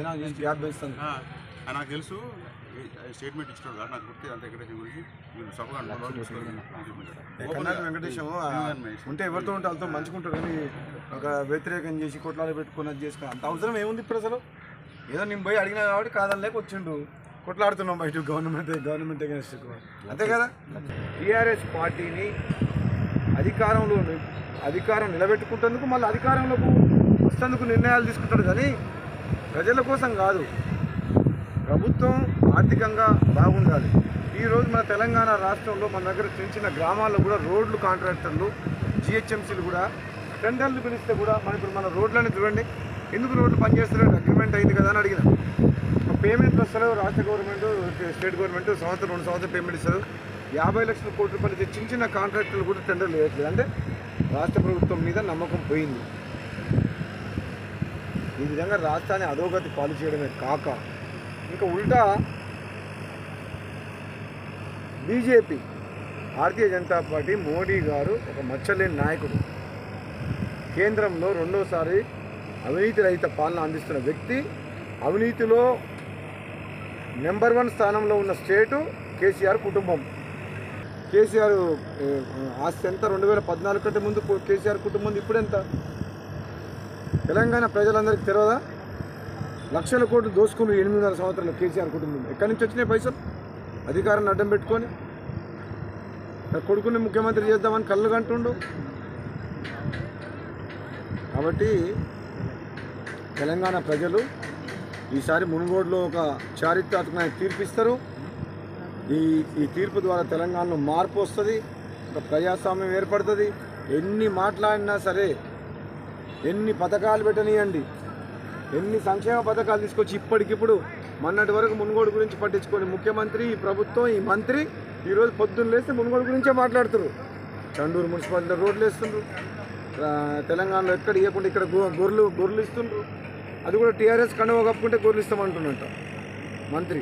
అది నాకు ఆ, ఆ, నాకు తెలుసు. స్టేట్మెంట్ ఇచ్చినాడు కదా నాకు గుర్తు అంత వెంకటేశ్వర గురించి మీరు సభగా కన్నాక వెంకటేశం ఉంటే ఎవరితో ఉంటే వాళ్ళతో మంచుకుంటారు కానీ ఒక వ్యతిరేకం చేసి కొట్లాలు పెట్టుకుని అది చేసుకుని అంత అవసరం ఏముంది ఇప్పుడు అసలు? ఏదో నేను పోయి అడిగినా కాబట్టి కాదని లేక వచ్చిండు కొట్లాడుతున్నాం బయట గవర్నమెంట్ గవర్నమెంట్ అగేన్స్ట్ అంతే కదా? టీఆర్ఎస్ పార్టీని అధికారంలో అధికారం నిలబెట్టుకుంటేందుకు మళ్ళీ అధికారంలోకి వస్తేందుకు నిర్ణయాలు తీసుకుంటాడు కానీ ప్రజల కోసం కాదు ప్రభుత్వం ఆర్థికంగా బాగుండాలి. ఈరోజు మన తెలంగాణ రాష్ట్రంలో మన దగ్గర చిన్న చిన్న గ్రామాల్లో కూడా రోడ్లు కాంట్రాక్టర్లు జిహెచ్ఎంసీలు కూడా టెండర్లు పిలిస్తే కూడా మన ఇప్పుడు మన రోడ్లని చూడండి. ఎందుకు రోడ్లు పనిచేస్తలేదు అగ్రిమెంట్ అయింది కదా అని అడిగిన. పేమెంట్ వస్తలేవు రాష్ట్ర గవర్నమెంట్ స్టేట్ గవర్నమెంట్ సంవత్సరం రెండు సంవత్సరం పేమెంట్ ఇస్తారు యాభై లక్షల కోట్ల రూపాయలు చిన్న చిన్న కాంట్రాక్టర్లు కూడా టెండర్లు వేయట్లేదు. అంటే రాష్ట్ర ప్రభుత్వం మీద నమ్మకం పోయింది. ఈ విధంగా రాష్ట్రాన్ని అధోగతి పాలు చేయడమే కాక ఇంకా ఉల్టా బీజేపీ భారతీయ జనతా పార్టీ మోడీ గారు ఒక మచ్చలేని నాయకుడు. కేంద్రంలో రెండోసారి అవినీతి రహిత పాలన అందిస్తున్న వ్యక్తి అవినీతిలో నెంబర్ వన్ స్థానంలో ఉన్న స్టేటు కేసీఆర్ కుటుంబం. కేసీఆర్ ఆస్తి ఎంత? రెండు వేల పద్నాలుగు కంటే ముందు కేసీఆర్ కుటుంబం ఇప్పుడు ఎంత తెలంగాణ ప్రజలందరికీ తెలియదా లక్షల కోట్లు దోసుకుని ఎనిమిదిన్నర సంవత్సరాలు కేసీఆర్ కుటుంబం. ఎక్కడి నుంచి వచ్చినాయి పైసలు? అధికారాన్ని అడ్డం పెట్టుకొని. కొడుకుని ముఖ్యమంత్రి చేద్దామని కళ్ళు కంటుండు. కాబట్టి తెలంగాణ ప్రజలు ఈసారి మునుగోడులో ఒక చారిత్రాత్మక తీర్పిస్తారు. ఈ ఈ తీర్పు ద్వారా తెలంగాణలో మార్పు వస్తుంది ఒక ప్రజాస్వామ్యం ఏర్పడుతుంది. ఎన్ని మాట్లాడినా సరే ఎన్ని పథకాలు పెట్టనియండి? ఎన్ని సంక్షేమ పథకాలు తీసుకొచ్చి ఇప్పటికిప్పుడు మొన్నటి వరకు మునుగోడు గురించి పట్టించుకొని ముఖ్యమంత్రి ఈ ప్రభుత్వం ఈ మంత్రి ఈరోజు పొద్దున్న లేస్తే మునుగోడు గురించే మాట్లాడుతున్నారు చండూరు మున్సిపాలిటీ రోడ్లు వేస్తుండ్రు. తెలంగాణలో ఎక్కడ ఇవ్వకుండా ఇక్కడ గొర్రెలు గొర్రెలు ఇస్తుండ్రు. అది కూడా టీఆర్ఎస్ కండువ కప్పుకుంటే గొర్రెలు ఇస్తామంటున్నట్ట మంత్రి.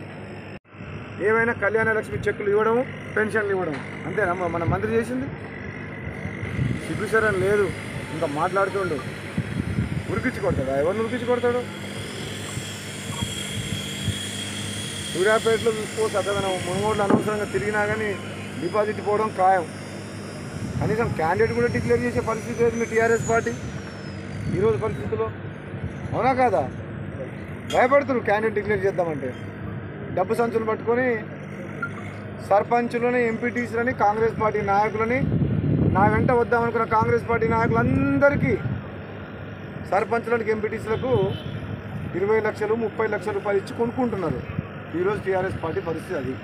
ఏమైనా కళ్యాణ లక్ష్మి చెక్కులు ఇవ్వడం పెన్షన్లు ఇవ్వడం అంతేనా? మన మంత్రి చేసింది? సిగ్గుసరం లేదు. ఇంకా మాట్లాడుతుండు ఉరికించి కొడతాడా ఎవరిని ఉరికించి కొడతాడు సూర్యాపేటలో చూసుకోవచ్చు అతను మునుగోడులో అనవసరంగా తిరిగినా కానీ డిపాజిట్ పోవడం ఖాయం. కనీసం క్యాండిడేట్ కూడా డిక్లేర్ చేసే పరిస్థితి లేదు మీ టీఆర్ఎస్ పార్టీ ఈరోజు పరిస్థితుల్లో అవునా కాదా? భయపడుతున్నారు క్యాండిడేట్ డిక్లేర్ చేద్దామంటే. డబ్బు సంచులు పట్టుకొని సర్పంచులని ఎంపీటీసీలని కాంగ్రెస్ పార్టీ నాయకులని నా వెంట వద్దామనుకున్న కాంగ్రెస్ పార్టీ నాయకులందరికీ సర్పంచ్లకు ఎంపీటీసీలకు ఇరవై లక్షలు ముప్పై లక్షల రూపాయలు ఇచ్చి కొనుక్కుంటున్నారు. ఈరోజు టీఆర్ఎస్ పార్టీ పరిస్థితి అది.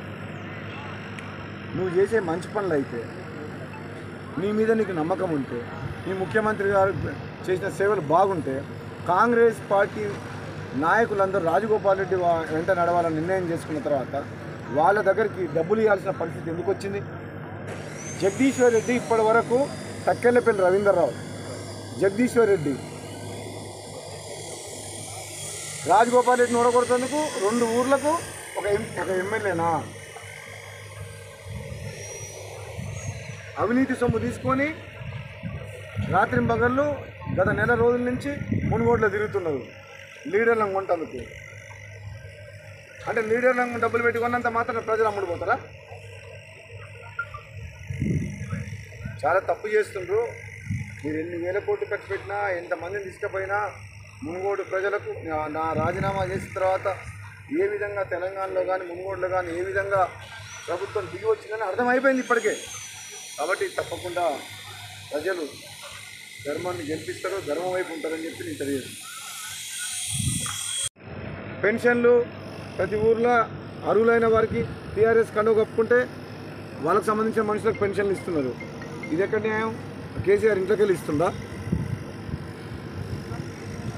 నువ్వు చేసే మంచి పనులు అయితే నీ మీద నీకు నమ్మకం ఉంటే నీ ముఖ్యమంత్రి గారు చేసిన సేవలు బాగుంటే కాంగ్రెస్ పార్టీ నాయకులందరూ రాజగోపాల్ రెడ్డి వెంట నడవాలని నిర్ణయం చేసుకున్న తర్వాత వాళ్ళ దగ్గరికి డబ్బులు ఇవ్వాల్సిన పరిస్థితి ఎందుకు వచ్చింది? జగదీశ్వర్ రెడ్డి ఇప్పటి వరకు తక్కెళ్ళపల్లి రవీందర్రావు జగదీశ్వర్ రెడ్డి రాజగోపాల్ రెడ్డిని ఓడగొడుతందుకు రెండు ఊర్లకు ఒక ఎం ఒక ఎమ్మెల్యేనా? అవినీతి సొమ్ము తీసుకొని రాత్రి పగళ్ళు గత నెల రోజుల నుంచి మునుగోడులో తిరుగుతున్నారు. లీడర్లను కొంటందుకు అంటే లీడర్లను డబ్బులు పెట్టుకున్నంత మాత్రం ప్రజలు అమ్ముడుపోతారా చాలా తప్పు చేస్తుండ్రు. మీరు ఎన్ని వేల కోట్లు ఖర్చు పెట్టినా ఎంతమందిని తీసుకుపోయినా మునుగోడు ప్రజలకు నా- రాజీనామా చేసిన తర్వాత ఏ విధంగా తెలంగాణలో కానీ మునుగోడులో కానీ ఏ విధంగా ప్రభుత్వం దిగి వచ్చిందని అర్థమైపోయింది ఇప్పటికే. కాబట్టి తప్పకుండా ప్రజలు ధర్మాన్ని గెలిపిస్తారు ధర్మం వైపు ఉంటారని చెప్పి నేను తెలియదు పెన్షన్లు ప్రతి ఊర్లో అర్హులైన వారికి టీఆర్ఎస్ కండువ కప్పుకుంటే వాళ్ళకి సంబంధించిన మనుషులకు పెన్షన్లు ఇస్తున్నారు. ఇది ఎక్కడ న్యాయం? కేసీఆర్ ఇంట్లోకి వెళ్ళి ఇస్తుందా?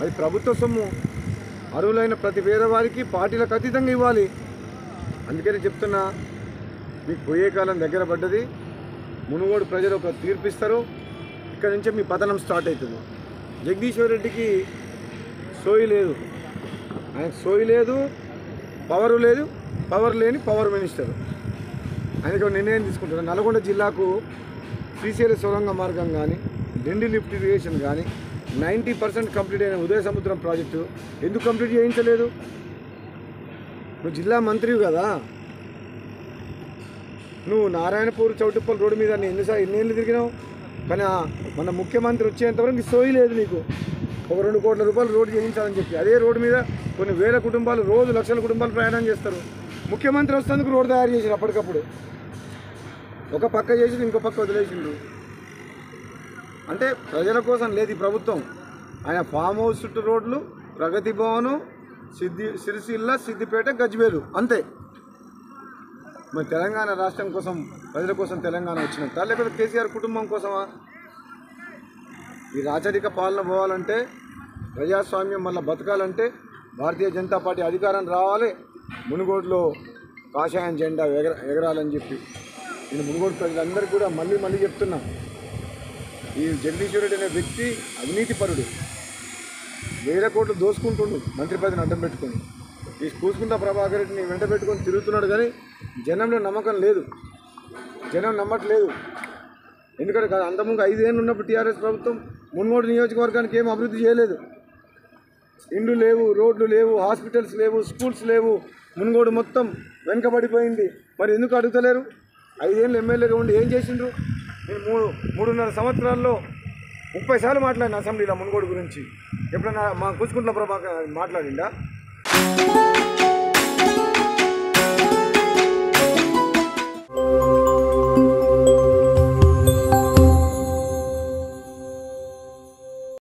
అది ప్రభుత్వ సొమ్ము అర్హులైన ప్రతి పేదవారికి పార్టీలకు అతీతంగా ఇవ్వాలి. అందుకని చెప్తున్నా మీకు పోయే కాలం దగ్గర పడ్డది. మునుగోడు ప్రజలు ఒక తీర్పిస్తారు ఇక్కడ నుంచే మీ పతనం స్టార్ట్ అవుతుంది. జగదీశ్వర్ రెడ్డికి సోయి లేదు. ఆయనకు సోయి లేదు పవరు లేదు పవర్ లేని పవర్ మినిస్టర్. ఆయనకు నిర్ణయం తీసుకుంటున్నారు నల్గొండ జిల్లాకు శ్రీశైల సొరంగ మార్గం కానీ డిండి లిఫ్ట్ ఇరిగేషన్ కానీ నైంటీ పర్సెంట్ కంప్లీట్ అయిన ఉదయ సముద్రం ప్రాజెక్టు. ఎందుకు కంప్లీట్ చేయించలేదు? నువ్వు జిల్లా మంత్రివి కదా. నువ్వు నారాయణపూర్ చౌటుప్పల్ రోడ్డు మీద నీ ఎన్నిసార్లు ఎన్నేళ్ళు తిరిగినావు? కానీ మన ముఖ్యమంత్రి వచ్చేంతవరకు ఈ సోయి లేదు నీకు. ఒక రెండు కోట్ల రూపాయలు రోడ్డు చేయించాలని చెప్పి. అదే రోడ్డు మీద కొన్ని వేల కుటుంబాలు రోజు లక్షల కుటుంబాలు ప్రయాణం చేస్తారు. ముఖ్యమంత్రి వస్తేందుకు రోడ్డు తయారు చేసిన అప్పటికప్పుడు. ఒక పక్క చేసి ఇంకో పక్క వదిలేసిండు అంటే ప్రజల కోసం లేదు ఈ ప్రభుత్వం. ఆయన ఫామ్ హౌస్ చుట్టూ రోడ్లు ప్రగతి భవనం సిద్ధి సిరిసిల్ల సిద్దిపేట గజ్వేలు అంతే. మరి తెలంగాణ రాష్ట్రం కోసం ప్రజల కోసం తెలంగాణ వచ్చినంత. లేకపోతే కేసీఆర్ కుటుంబం కోసమా? ఈ రాచరిక పాలన పోవాలంటే ప్రజాస్వామ్యం మళ్ళీ బతకాలంటే భారతీయ జనతా పార్టీ అధికారం రావాలి. మునుగోడులో కాషాయం జెండా ఎగర ఎగరాలని చెప్పి. నేను మునుగోడు ప్రజలందరికీ కూడా మళ్ళీ మళ్ళీ చెప్తున్నా. ఈ జగదీశ్వరుడు అనే వ్యక్తి అవినీతిపరుడు. వేల కోట్లు దోసుకుంటుండు మంత్రి పదవిని అడ్డం పెట్టుకొని. ఈ కూసుకుంటా ప్రభాకర్ రెడ్డిని వెంట పెట్టుకొని తిరుగుతున్నాడు కానీ జనంలో నమ్మకం లేదు. జనం నమ్మట్లేదు. ఎందుకంటే కాదు అంతకుముందు ఐదేళ్ళు ఉన్నప్పుడు టీఆర్ఎస్ ప్రభుత్వం మున్మూడు నియోజకవర్గానికి ఏం అభివృద్ధి చేయలేదు. ఇండ్లు లేవు రోడ్లు లేవు హాస్పిటల్స్ లేవు స్కూల్స్ లేవు మున్గోడు మొత్తం వెనుకబడిపోయింది. మరి ఎందుకు అడుగుతలేరు? ఐదేళ్ళు ఎమ్మెల్యేగా ఉండి ఏం చేసిండ్రు? నేను మూడు మూడున్నర సంవత్సరాల్లో ముప్పై సార్లు మాట్లాడిన అసెంబ్లీలో మునుగోడు గురించి. ఎప్పుడన్నా మా కూసుకుంట్ల ప్రభాకర్ మాట్లాడిండా?